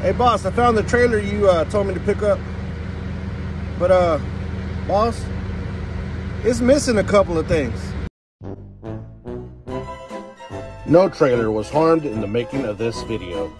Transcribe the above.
Hey, boss, I found the trailer you uh, told me to pick up. But, uh, boss, it's missing a couple of things. No trailer was harmed in the making of this video.